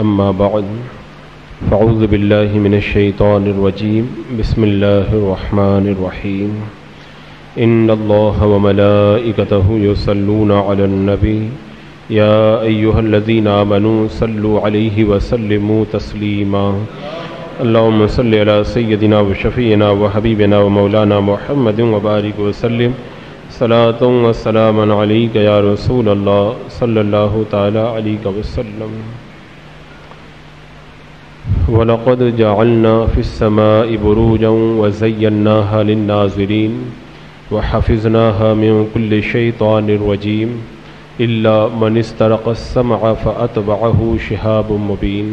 अम्मा बाद फ़ाउज़ बिल्लाहि मिनश्शैतानिर्रजीम बिस्मिल्लाहिर्रहमानिर्रहीम इन्नल्लाह व मलाइकतहु युसल्लूना अलन नबी या अय्युहल्लज़ीना आमनू सल्लु अलैहि व सल्लिमू तस्लीमा अल्लाहुम्म सल्लि अला व शफ़ीना व हबीबिना व मौलाना मुहम्मदिन व बारिक व सल्लिम सलातुम व सलामन अलैका या रसूल अल्लाह सल्लल्लाहु ताला अलैहि वसल्लम वलक़द जअलना फ़िस्समाइ बुरूजन व ज़य्यन्नाहा लिन्नाज़िरीन व हफ़िज़नाहा मिन कुल्लि शैतानिर रजीम इल्ला मन इस्तरक़स्समअ फ़अतबअहु शिहाबुम मुबीन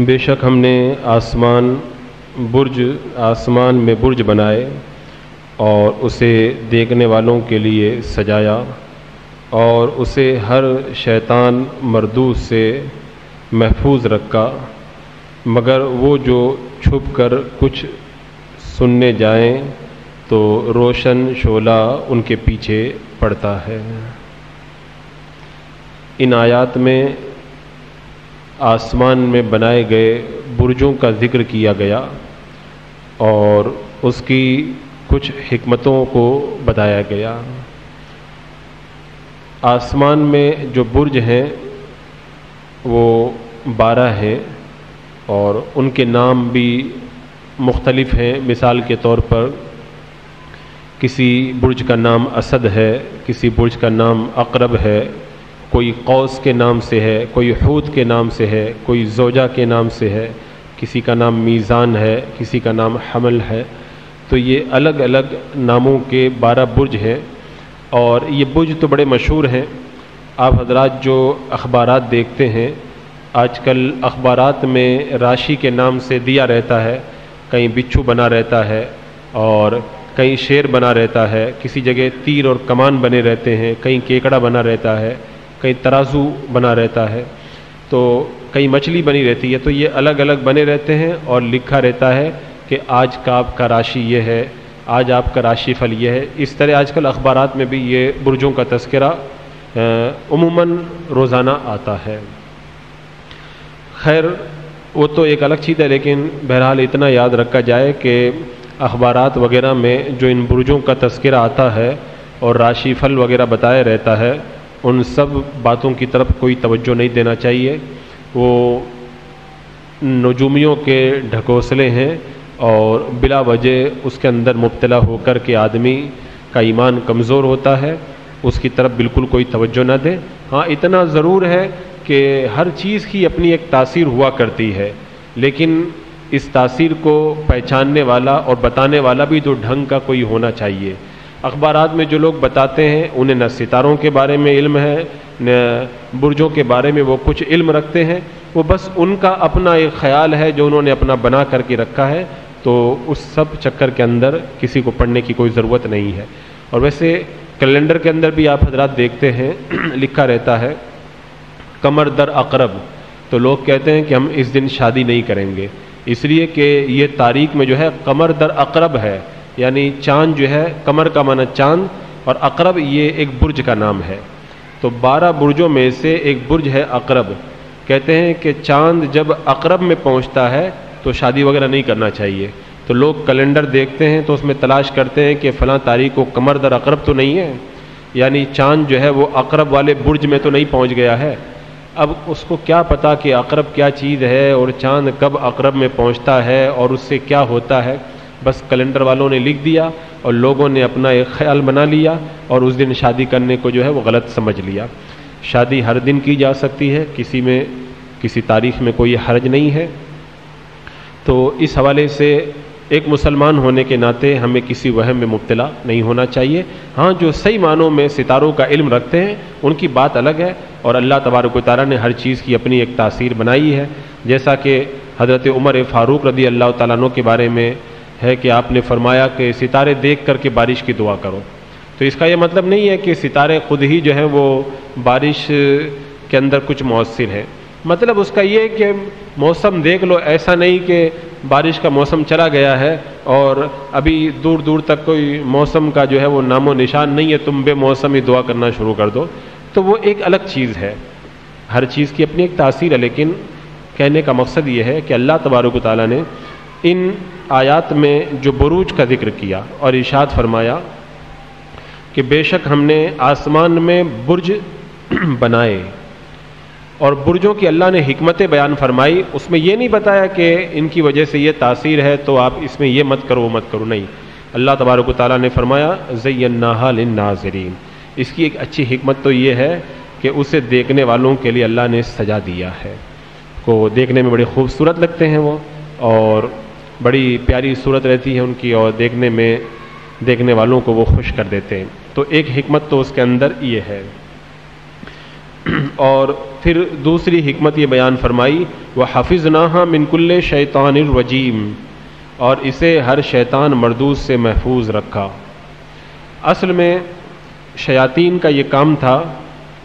बेशक हमने आसमान, बुर्ज, आसमान में बुर्ज बनाए और उसे देखने वालों के लिए सजाया और उसे हर शैतान, मरदूस से महफूज रखा, मगर वो जो छुप कर कुछ सुनने जाएँ तो रोशन शोला उनके पीछे पड़ता है। इन आयात में आसमान में बनाए गए बुर्जों का ज़िक्र किया गया और उसकी कुछ हिकमतों को बताया गया। आसमान में जो बुर्ज हैं वो बारह हैं और उनके नाम भी मुख्तलिफ़ हैं। मिसाल के तौर पर किसी बुर्ज का नाम असद है, किसी बुर्ज का नाम अकरब है, कोई कौस के नाम से है, कोई हूद के नाम से है, कोई जोजा के नाम से है, किसी का नाम मीज़ान है, किसी का नाम हमल है। तो ये अलग अलग नामों के बारह बुर्ज हैं और ये बुर्ज तो बड़े मशहूर हैं। आप हजरात जो अखबार देखते हैं, आजकल अखबार में राशि के नाम से दिया रहता है, कहीं बिच्छू बना रहता है और कहीं शेर बना रहता है, किसी जगह तीर और कमान बने रहते हैं, कहीं केकड़ा बना रहता है, कहीं तराजू बना रहता है तो कहीं मछली बनी रहती है तो ये अलग अलग बने रहते हैं और लिखा रहता है कि आज का आपका राशि ये है, आज आपका राशि फल ये है। इस तरह आजकल अखबार में भी ये बुर्जों का तस्करा उमूमन रोज़ाना आता है। खैर, वो तो एक अलग चीज़ है, लेकिन बहरहाल इतना याद रखा जाए कि अखबार वगैरह में जो इन बुर्जों का तस्करा आता है और राशि फल वगैरह बताया रहता है, उन सब बातों की तरफ़ कोई तवज्जो नहीं देना चाहिए। वो नजूमियों के ढकोसले हैं और बिला वजह उसके अंदर मुबतला होकर के आदमी का ईमान कमज़ोर होता है। उसकी तरफ़ बिल्कुल कोई तवज्जो ना दें। हाँ इतना ज़रूर है कि हर चीज़ की अपनी एक तासीर हुआ करती है, लेकिन इस तासीर को पहचानने वाला और बताने वाला भी तो ढंग का कोई होना चाहिए। अखबार में जो लोग बताते हैं, उन्हें न सितारों के बारे में इल्म है, न बुर्जों के बारे में वो कुछ इल्म रखते हैं। वो बस उनका अपना एक ख्याल है जो उन्होंने अपना बना करके रखा है तो उस सब चक्कर के अंदर किसी को पढ़ने की कोई ज़रूरत नहीं है। और वैसे कैलेंडर के अंदर भी आप हजरात देखते हैं, लिखा रहता है, कमर दर अकरब। तो लोग कहते हैं कि हम इस दिन शादी नहीं करेंगे। इसलिए कि ये तारीख में जो है, कमर दर अकरब है। यानी चाँद जो है, कमर का माना चाँद, और अकरब ये एक बुर्ज का नाम है। तो बारह बुर्जों में से एक बुर्ज है अकरब। कहते हैं कि चाँद जब अकरब में पहुँचता है तो शादी वगैरह नहीं करना चाहिए। तो लोग कैलेंडर देखते हैं तो उसमें तलाश करते हैं कि फ़लाँ तारीख को कमर दर अकरब तो नहीं है, यानी चाँद जो है वो अकरब वाले बुर्ज में तो नहीं पहुँच गया है। अब उसको क्या पता कि अकरब क्या चीज़ है और चाँद कब अकरब में पहुँचता है और उससे क्या होता है। बस कैलेंडर वालों ने लिख दिया और लोगों ने अपना एक ख्याल बना लिया और उस दिन शादी करने को जो है वो गलत समझ लिया। शादी हर दिन की जा सकती है, किसी में, किसी तारीख में कोई हर्ज नहीं है। तो इस हवाले से एक मुसलमान होने के नाते हमें किसी वहम में मुबतला नहीं होना चाहिए। हाँ जो सही मानों में सितारों का इल्म रखते हैं, उनकी बात अलग है और अल्लाह तबारक तारा ने हर चीज़ की अपनी एक तासीर बनाई है। जैसा कि हज़रत उमर फ़ारूक रदी अल्लाह तु के बारे में है कि आपने फरमाया कि सितारे देख करके बारिश की दुआ करो। तो इसका यह मतलब नहीं है कि सितारे ख़ुद ही जो हैं वो बारिश के अंदर कुछ मौसर हैं। मतलब उसका ये कि मौसम देख लो, ऐसा नहीं कि बारिश का मौसम चला गया है और अभी दूर दूर तक कोई मौसम का जो है वो नामो निशान नहीं है, तुम बे मौसम ही दुआ करना शुरू कर दो। तो वो एक अलग चीज़ है। हर चीज़ की अपनी एक तासीर है, लेकिन कहने का मकसद ये है कि अल्लाह तबारक ताली ने इन आयात में जो बरूज का ज़िक्र किया और इशाद फरमाया कि बेशक हमने आसमान में बुर्ज बनाए और बुर्जों की अल्लाह ने हमतें बयान फरमाई, उसमें यह नहीं बताया कि इनकी वजह से ये तासीर है तो आप इसमें यह मत करो मत करो, नहीं। अल्लाह तबारक ताली ने फरमाया जयन्नाहल नाजरीन इसकी एक अच्छी हमत तो ये है कि उसे देखने वालों के लिए अल्लाह ने सजा दिया है। को देखने में बड़े खूबसूरत लगते हैं वो, और बड़ी प्यारी सूरत रहती है उनकी, और देखने में, देखने वालों को वो खुश कर देते हैं। तो एक हमत तो उसके अंदर ये है। और फिर दूसरी हमत ये बयान फरमाई, वह हाफिज नाहा मिनकुल्ल शैतान और इसे हर शैतान मरदूस से महफूज रखा। असल में शयातीन का ये काम था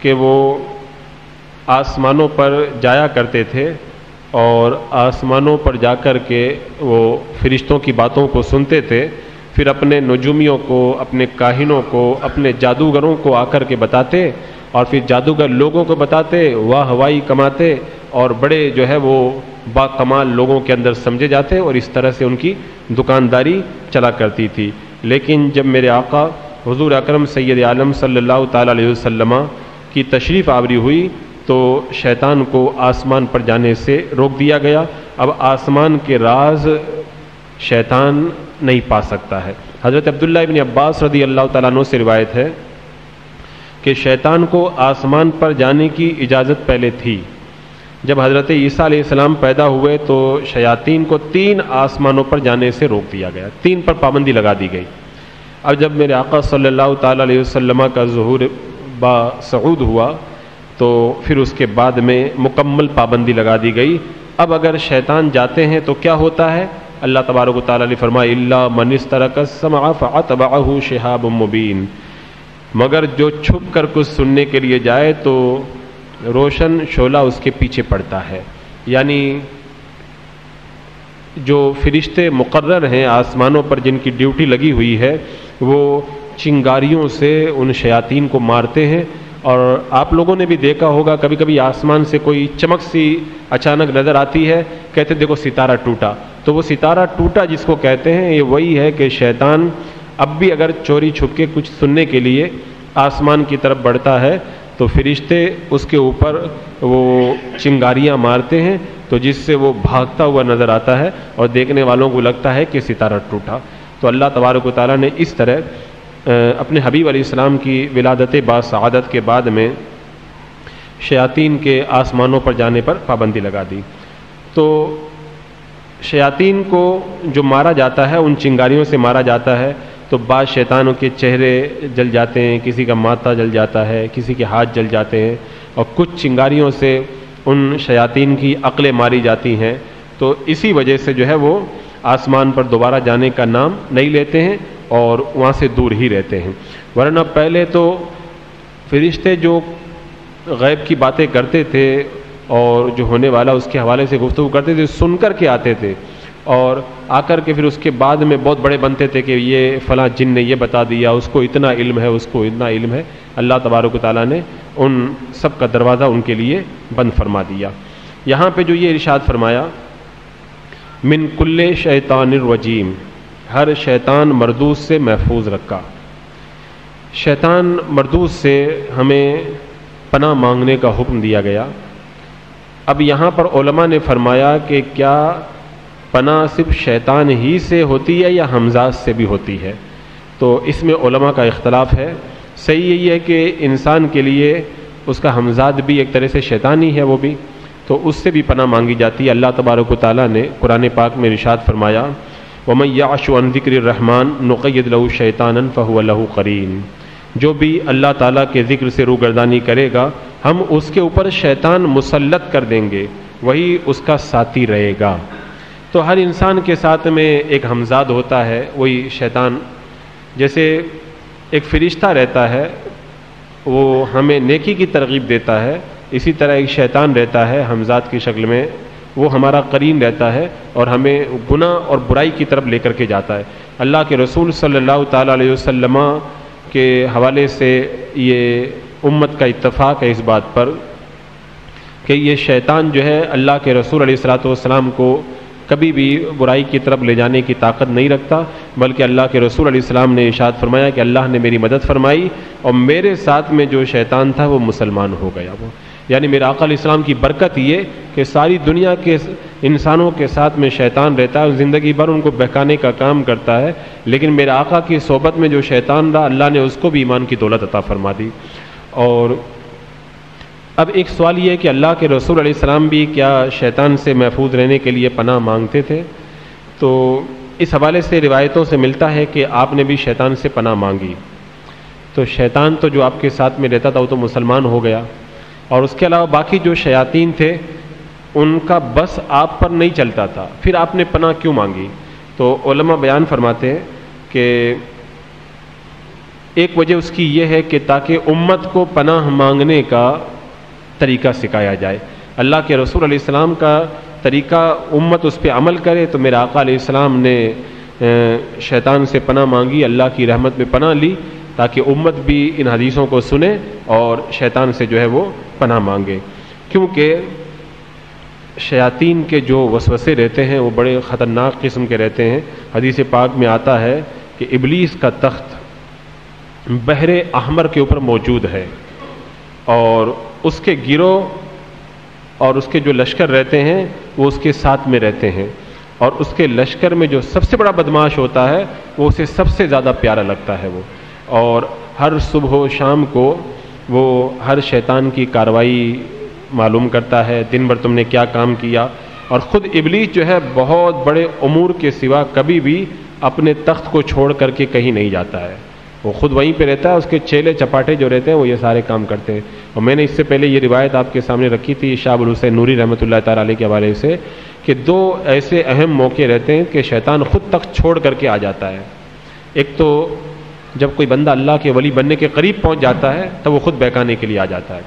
कि वो आसमानों पर जाया करते थे और आसमानों पर जाकर के वो फरिश्तों की बातों को सुनते थे, फिर अपने नजूमियों को, अपने काहिनों को, अपने जादूगरों को आकर के बताते और फिर जादूगर लोगों को बताते, वाह हवाई कमाते और बड़े जो है वो बाकमाल लोगों के अंदर समझे जाते और इस तरह से उनकी दुकानदारी चला करती थी। लेकिन जब मेरे आका, हजूर अकरम सैद आलम अलैहि वसल्लम की तशरीफ़ आवरी हुई तो शैतान को आसमान पर जाने से रोक दिया गया। अब आसमान के राज शैतान नहीं पा सकता है। हज़रत अब्दुल्ला इबन अब्बास रदी अल्लाह तु से रिवायत है कि शैतान को आसमान पर जाने की इजाज़त पहले थी। जब हज़रत ईसा पैदा हुए तो शयातीन को तीन आसमानों पर जाने से रोक दिया गया। तीन पर पाबंदी लगा दी गई। अब जब मेरे आका सल्लल्लाहु अलैहि वसल्लम का जहूर बासऊद हुआ तो फिर उसके बाद में मुकम्मल पाबंदी लगा दी गई। अब अगर शैतान जाते हैं तो क्या होता है? अल्लाह तबारक ताली फरमाया मनिस तरकसमाफ़ातबाहू शहाब मुबीन। मगर जो छुप कर कुछ सुनने के लिए जाए तो रोशन शोला उसके पीछे पड़ता है। यानी जो फरिश्ते मुकर्र हैं आसमानों पर जिनकी ड्यूटी लगी हुई है, वो चिंगारियों से उन शयातीन को मारते हैं। और आप लोगों ने भी देखा होगा कभी कभी आसमान से कोई चमक सी अचानक नज़र आती है, कहते देखो, सितारा टूटा। तो वो सितारा टूटा जिसको कहते हैं, ये वही है कि शैतान अब भी अगर चोरी छुप के कुछ सुनने के लिए आसमान की तरफ़ बढ़ता है तो फरिश्ते उसके ऊपर वो चिंगारियाँ मारते हैं तो जिससे वो भागता हुआ नज़र आता है और देखने वालों को लगता है कि सितारा टूटा। तो अल्लाह तबारक ताली ने इस तरह अपने हबीब इस्लाम की विलादत बासआदत के बाद में शयातीन के आसमानों पर जाने पर पाबंदी लगा दी। तो शयातीन को जो मारा जाता है, उन चिंगारियों से मारा जाता है तो बाद शैतानों के चेहरे जल जाते हैं, किसी का माथा जल जाता है, किसी के हाथ जल जाते हैं और कुछ चिंगारियों से उन शयातीन की अकलें मारी जाती हैं। तो इसी वजह से जो है वो आसमान पर दोबारा जाने का नाम नहीं लेते हैं और वहाँ से दूर ही रहते हैं। वरना पहले तो फरिश्ते जो गैब की बातें करते थे और जो होने वाला उसके हवाले से गुफ्तु करते थे, सुनकर के आते थे। और आकर के फिर उसके बाद में बहुत बड़े बनते थे कि ये फ़लाँ जिन ने ये बता दिया, उसको इतना इल्म है, उसको इतना इल्म है। अल्लाह तबारक ताली ने उन सब का दरवाज़ा उनके लिए बंद फरमा दिया। यहाँ पे जो ये इरशाद फरमाया, मिन कुल्ले शैतान वजीम हर शैतान मरदूस से महफूज रखा। शैतान मरदूस से हमें पना मांगने का हुक्म दिया गया। अब यहाँ पर ओलमा ने फरमाया कि क्या पना सिर्फ़ शैतान ही से होती है या हमजाज से भी होती है? तो इसमें ओलमा का इख्तलाफ है। सही यही है कि इंसान के लिए उसका हमजाद भी एक तरह से शैतान ही वो भी। तो उससे भी पना मांगी जाती है। अल्लाह तबारक ताली ने कुरान पाक में रिशाद फरमाया, वमन याशुअन ज़िक्र रहमान नुक़ैद लहू शैतान फ़हुलहू करीन। जो भी अल्लाह ताला के ज़िक्र से रूगर्दानी करेगा, हम उसके ऊपर शैतान मुसलत कर देंगे। वही उसका साथी रहेगा। तो हर इंसान के साथ में एक हमजाद होता है, वही शैतान। जैसे एक फरिश्ता रहता है, वो हमें नेकी की तरगीब देता है, इसी तरह एक शैतान रहता है हमजाद की शक्ल में। वो हमारा करीन रहता है और हमें गुना और बुराई की तरफ़ लेकर के जाता है। अल्लाह के रसूल सल्लल्लाहु अलैहि वसल्लम के हवाले से ये उम्मत का इत्तफ़ाक़ है इस बात पर कि ये शैतान जो है अल्लाह के रसूल सलाम को कभी भी बुराई की तरफ़ ले जाने की ताकत नहीं रखता, बल्कि अल्लाह के रसूल सलाम ने इशाद फरमाया कि अल्लाह ने मेरी मदद फरमाई और मेरे साथ में जो शैतान था वो मुसलमान हो गया वो। यानी मेरा अकल इस्लाम की बरकत ये कि सारी दुनिया के इंसानों के साथ में शैतान रहता है ज़िंदगी भर उनको बहकाने का काम करता है, लेकिन मेरे आका की सोबत में जो शैतान रहा, अल्लाह ने उसको भी ईमान की दौलत अता फरमा दी। और अब एक सवाल ये है कि अल्लाह के रसूल सलाम भी क्या शैतान से महफूज रहने के लिए पनाह मांगते थे? तो इस हवाले से, रिवायतों से मिलता है कि आपने भी शैतान से पनाह मांगी। तो शैतान तो जो आपके साथ में रहता था, वो तो मुसलमान हो गया। और उसके अलावा बाकी जो शयातीन थे, उनका बस आप पर नहीं चलता था। फिर आपने पनाह क्यों मांगी? तो ओलमा बयान फरमाते हैं कि एक वजह उसकी यह है कि ताकि उम्मत को पनाह मांगने का तरीका सिखाया जाए। अल्लाह के रसूल सलाम का तरीका, उम्मत उस पर अमल करे तो मेरा आका इस्लाम ने शैतान से पनाह मांगी, अल्लाह की रहमत में पनाह ली ताकि उम्मत भी इन हदीसों को सुने और शैतान से जो है वो पनाह मांगे। क्योंकि शयातीन के जो वसवसे रहते हैं, वो बड़े ख़तरनाक किस्म के रहते हैं। हदीस पाक में आता है कि इबलीस का तख्त बहरे अहमर के ऊपर मौजूद है और उसके गिरोह और उसके जो लश्कर रहते हैं, वो उसके साथ में रहते हैं। और उसके लश्कर में जो सबसे बड़ा बदमाश होता है, वो उसे सबसे ज़्यादा प्यारा लगता है वो। और हर सुबह शाम को वो हर शैतान की कार्रवाई मालूम करता है, दिन भर तुमने क्या काम किया। और ख़ुद इबलीस जो है, बहुत बड़े उमूर के सिवा कभी भी अपने तख्त को छोड़ करके कहीं नहीं जाता है। वो खुद वहीं पे रहता है, उसके चेले चपाटे जो रहते हैं, वो ये सारे काम करते हैं। और मैंने इससे पहले ये रिवायत आपके सामने रखी थी शाहबुल हुसैन नूरी रहमत ताली के हवाले से, कि दो ऐसे अहम मौके रहते हैं कि शैतान खुद तक छोड़ करके आ जाता है। एक तो जब कोई बंदा अल्लाह के वली बनने के करीब पहुँच जाता है, तब वो खुद बहकाने के लिए आ जाता है।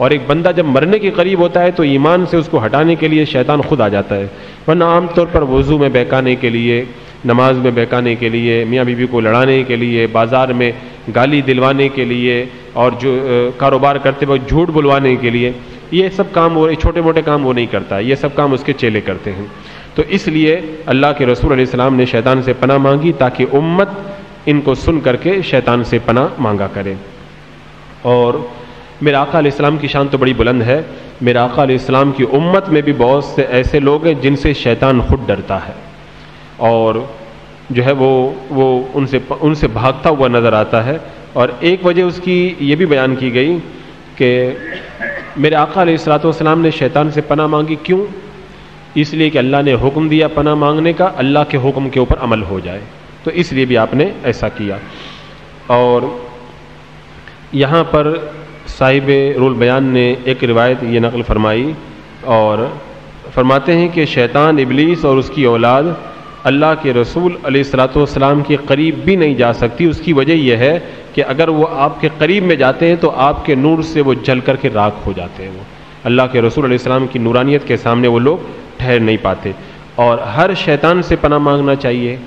और एक बंदा जब मरने के करीब होता है तो ईमान से उसको हटाने के लिए शैतान खुद आ जाता है। वरना आमतौर पर वज़ू में बहकाने के लिए नमाज़ में बहकाने के लिए, मियाँ बीबी को लड़ाने के लिए, बाज़ार में गाली दिलवाने के लिए और जो कारोबार करते वक्त झूठ बुलवाने के लिए, ये सब काम वो छोटे मोटे काम वो नहीं करता, ये सब काम उसके चेले करते हैं। तो इसलिए अल्लाह के रसूल सलाम ने शैतान से पना मांगी ताकि उम्मत इनको सुन करके शैतान से पना मांगा करें। और मेरा आका इस्लाम की शान तो बड़ी बुलंद है। मेरा आका इस्लाम की उम्मत में भी बहुत से ऐसे लोग हैं जिनसे शैतान खुद डरता है। और जो है वो वो उनसे उनसे भागता हुआ नज़र आता है। और एक वजह उसकी ये भी बयान की गई कि मेरे आका सलाम ने शैतान से पना मांगी। क्यों? इसलिए कि अल्लाह ने हुक्म दिया पना मांगने का, अल्लाह के हुक्म के ऊपर अमल हो जाए। तो इसलिए भी आपने ऐसा किया। और यहाँ पर साहिब रुल बयान ने एक रिवायत ये नकल फरमाई और फरमाते हैं कि शैतान इबलीस और उसकी औलाद अल्लाह के रसूल सलाम के करीब भी नहीं जा सकती। उसकी वजह यह है कि अगर वो आपके करीब में जाते हैं तो आपके नूर से वो जल कर के राख हो जाते हैं वो। अल्लाह के रसूल सलाम की नूरानियत के सामने वो लोग ठहर नहीं पाते। और हर शैतान से पना मांगना चाहिए,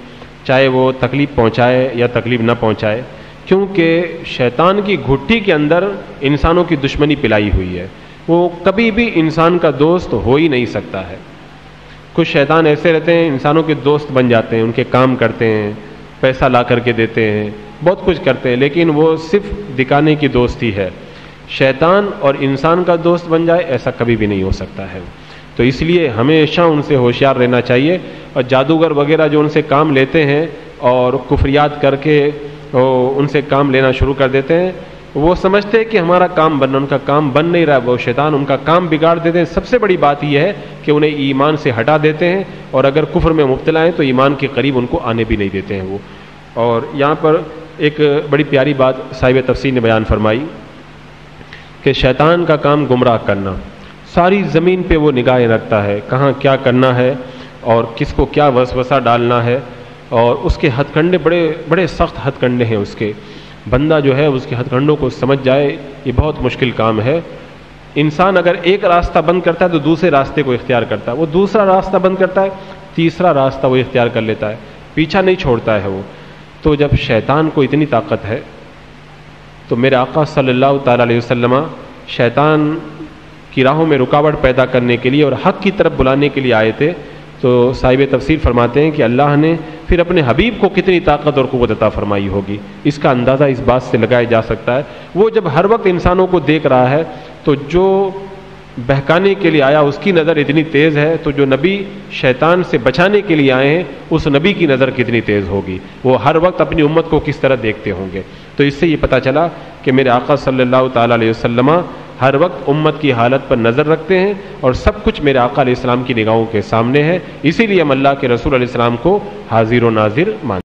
चाहे वो तकलीफ़ पहुँचाए या तकलीफ़ ना पहुँचाए, क्योंकि शैतान की घुट्टी के अंदर इंसानों की दुश्मनी पिलाई हुई है। वो कभी भी इंसान का दोस्त हो ही नहीं सकता है। कुछ शैतान ऐसे रहते हैं, इंसानों के दोस्त बन जाते हैं, उनके काम करते हैं, पैसा ला करके देते हैं, बहुत कुछ करते हैं, लेकिन वो सिर्फ़ दिखाने की दोस्ती है शैतान और इंसान का दोस्त बन जाए, ऐसा कभी भी नहीं हो सकता है। तो इसलिए हमेशा उनसे होशियार रहना चाहिए और जादूगर वगैरह जो उनसे काम लेते हैं और कुफरियात करके उनसे काम लेना शुरू कर देते हैं वो समझते हैं कि हमारा काम बनना, उनका काम बन नहीं रहा, वो शैतान उनका काम बिगाड़ देते हैं। सबसे बड़ी बात यह है कि उन्हें ईमान से हटा देते हैं और अगर कुफर में मुबतला हैं तो ईमान के करीब उनको आने भी नहीं देते हैं वो। और यहाँ पर एक बड़ी प्यारी बात साहिब तफसी ने बयान फरमाई कि शैतान का काम गुमराह करना, सारी ज़मीन पे वो निगाहें रखता है, कहाँ क्या करना है और किसको क्या वसवसा डालना है और उसके हथकंडे, बड़े बड़े सख्त हथकंडे हैं उसके। बंदा जो है उसके हथकंडों को समझ जाए, ये बहुत मुश्किल काम है। इंसान अगर एक रास्ता बंद करता है तो दूसरे रास्ते को इख्तियार करता है। वो दूसरा रास्ता बंद करता है, तीसरा रास्ता वो इख्तियार कर लेता है। पीछा नहीं छोड़ता है वो। तो जब शैतान को इतनी ताकत है तो मेरे आका सल्लल्लाहु अलैहि वसल्लम शैतान की राहों में रुकावट पैदा करने के लिए और हक की तरफ़ बुलाने के लिए आए थे तो साहिब तफसीर फरमाते हैं कि अल्लाह ने फिर अपने हबीब को कितनी ताकत और कुत अता फरमाई होगी। इसका अंदाज़ा इस बात से लगाया जा सकता है। वो जब हर वक्त इंसानों को देख रहा है तो जो बहकाने के लिए आया, उसकी नज़र इतनी तेज़ है तो जो नबी शैतान से बचाने के लिए आए हैं, उस नबी की नज़र कितनी तेज़ होगी। वो हर वक्त अपनी उम्मत को किस तरह देखते होंगे। तो इससे ये पता चला कि मेरे आका सल्लल्लाहु अलैहि हर वक्त उम्मत की हालत पर नज़र रखते हैं और सब कुछ मेरे आका इस्लाम की निगाहों के सामने है। इसीलिए हम अल्लाह के रसूल को हाजिर व नाजिर मान